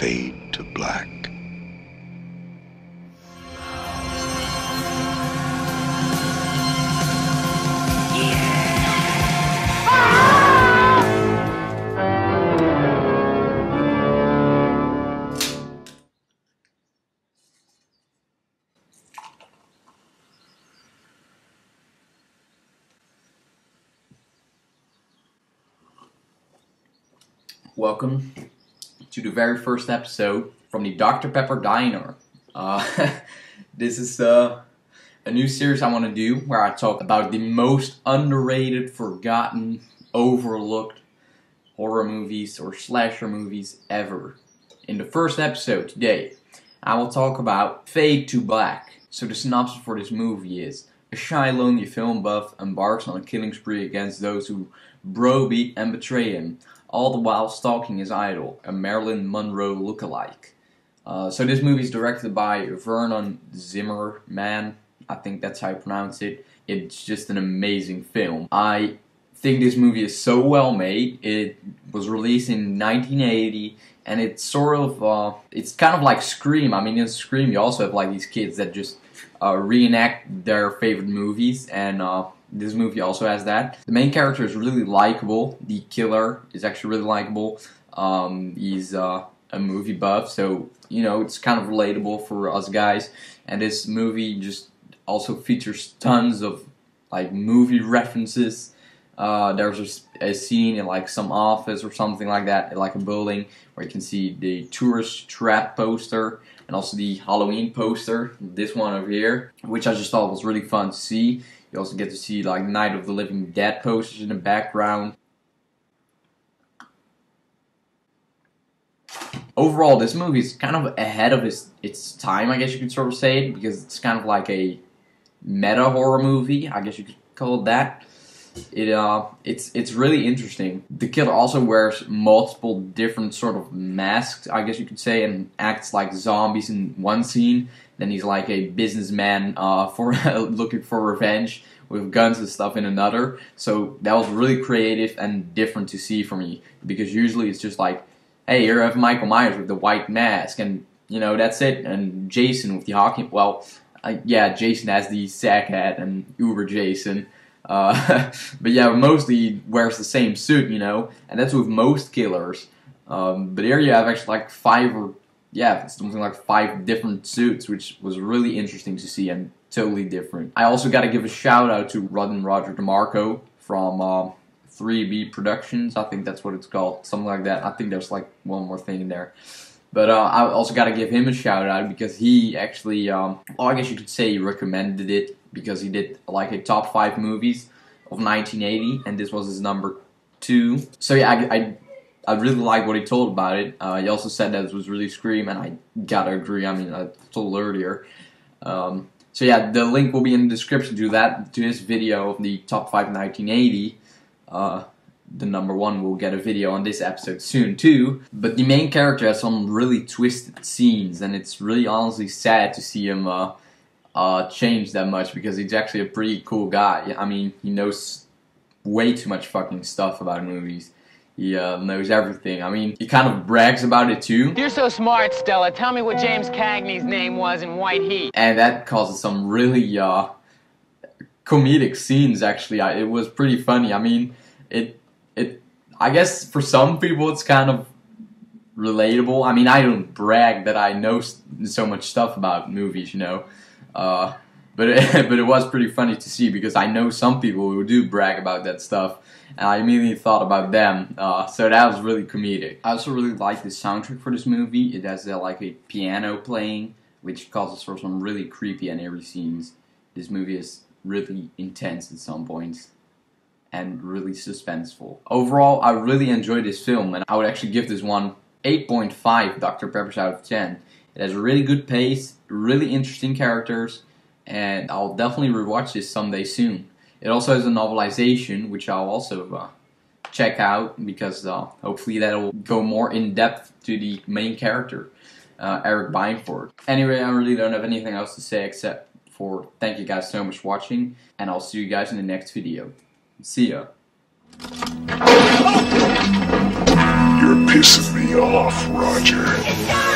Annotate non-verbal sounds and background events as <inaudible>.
fade to black. Welcome to the very first episode from the Dr. Pepper Diner. Uh, <laughs> this is uh, a new series I want to do where I talk about the most underrated, forgotten, overlooked horror movies or slasher movies ever. In the first episode today, I will talk about Fade to Black. So the synopsis for this movie is a shy, lonely film buff embarks on a killing spree against those who browbeat and betray him, all the while stalking his idol, a Marilyn Monroe lookalike. Uh, so this movie is directed by Vernon Zimmerman. I think that's how you pronounce it. It's just an amazing film. I think this movie is so well made. It was released in 1980, and it's sort of uh, it's kind of like Scream. I mean, in Scream, you also have like these kids that just uh, reenact their favorite movies, and uh, this movie also has that. The main character is really likable. The killer is actually really likable. Um, he's uh, a movie buff, so you know it's kind of relatable for us guys. And this movie just also features tons of like movie <laughs> references. Uh, there's a, a, scene in like some office or something like that, like a building, where you can see the tourist trap poster and also the Halloween poster, this one over here, which I just thought was really fun to see. You also get to see like Night of the Living Dead posters in the background. Overall, this movie is kind of ahead of its, its time, I guess you could sort of say, because it's kind of like a meta horror movie, I guess you could call it that. It uh, it's it's really interesting. The killer also wears multiple different sort of masks, I guess you could say, and acts like zombies in one scene. Then he's like a businessman uh, <laughs> for looking for revenge with guns and stuff in another. So that was really creative and different to see for me because usually it's just like, hey, I have Michael Myers with the white mask, and you know that's it, and Jason with the hockey. Well, uh, yeah, Jason has the sack hat and Uber Jason. Uh, <laughs> but yeah, mostly wears the same suit, you know, and that's with most killers. Um, but here you have actually like five or yeah, something like five different suits, which was really interesting to see and totally different. I also got to give a shout out to Rod and Roger DeMarco from uh, 3B Productions. I think that's what it's called, something like that. I think there's like one more thing in there. But uh, I also got to give him a shout out because he actually, um, well, I guess you could say he recommended it because he did like a top five movies of 1980, and this was his number two. So yeah, I, I, I really like what he told about it. Uh, he also said that it was really Scream, and I gotta agree. I mean, I told earlier. Um, so yeah, the link will be in the description to that to this video of the top five 1980. Uh, the number one will get a video on this episode soon too. But the main character has some really twisted scenes, and it's really honestly sad to see him uh, uh, change that much because he's actually a pretty cool guy. I mean, he knows way too much fucking stuff about movies. He uh, knows everything. I mean, he kind of brags about it too. You're so smart, Stella. Tell me what James Cagney's name was in White Heat. And that causes some really uh, comedic scenes. Actually, I, it was pretty funny. I mean, it it. I guess for some people it's kind of relatable. I mean, I don't brag that I know so much stuff about movies, you know. Uh, but it, <laughs> but it was pretty funny to see because I know some people who do brag about that stuff, and I immediately thought about them. Uh, so that was really comedic. I also really like the soundtrack for this movie. It has uh, like a piano playing, which causes for some really creepy and eerie scenes. This movie is really intense at some points and really suspenseful. Overall, I really enjoyed this film, and I would actually give this one 8.5 Dr. Peppers out of 10. It has a really good pace, really interesting characters, and I'll definitely rewatch this someday soon. It also has a novelization, which I'll also uh, check out because uh, hopefully that'll go more in depth to the main character, uh, Eric Binford. Anyway, I really don't have anything else to say except for thank you guys so much for watching, and I'll see you guys in the next video. See ya. Your pissing me off, Roger.